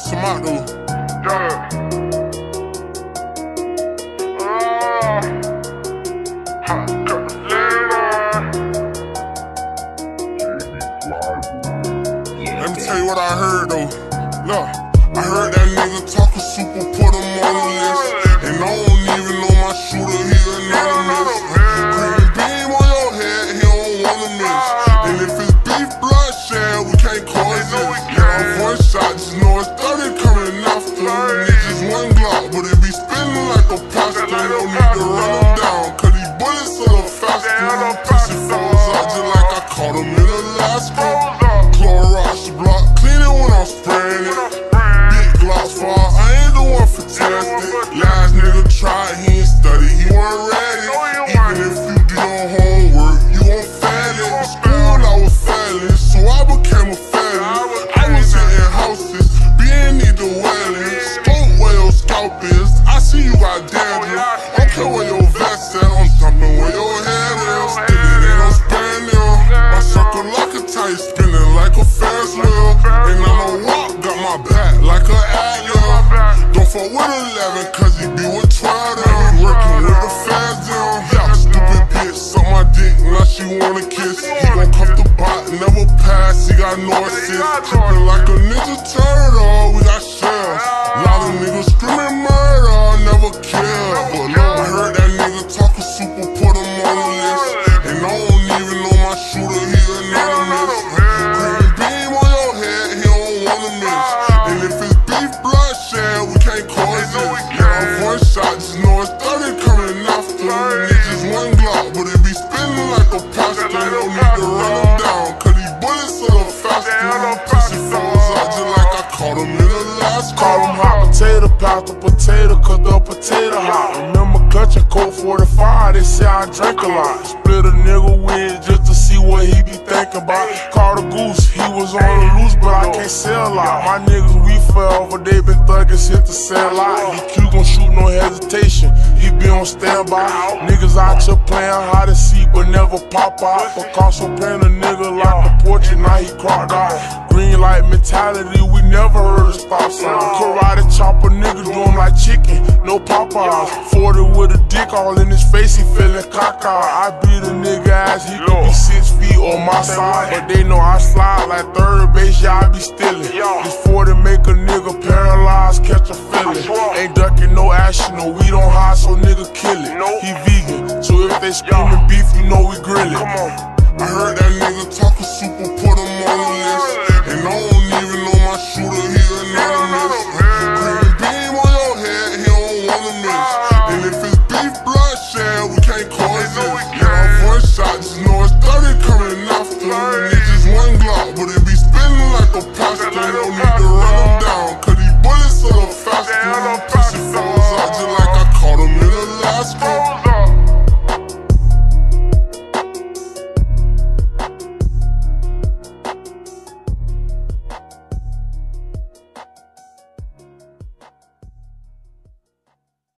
him out though. Yeah. Ah. Let me tell you what I heard though. Look, I heard that nigga talking super, he got no assist. Creeping like a ninja turtle, we got shells. Lot of niggas screaming murder, never kill. Pass the potato, cause the potato hot. Remember clutching Colt 45, they say I drink a lot. Split a nigga with just to see what he be thinking about. Caught a goose, he was on the loose, but I can't sell a lot. My niggas, we forever, they been thuggin' hit to sell out. DQ gon' shoot no hesitation, he be on standby. Niggas out here playing hide and seek, but never pop out. Picasso playing a nigga like a portrait, now he crocked out. Green light mentality, we never heard a stop sign. Karate chop a nigga, do him like chicken, no Popeyes. 40 with a dick all in his face, he feeling cockeyed. I beat a nigga ass, he could be six feet on my side. But they know I slide like third base, yeah, I be stealing. This 40 make a nigga paralyzed, catch a feeling. Ain't ducking no action, no, we don't hide, so nigga kill it. He vegan, so if they screaming beef, you know we grill it. I heard that nigga talking super, put him on the list. And I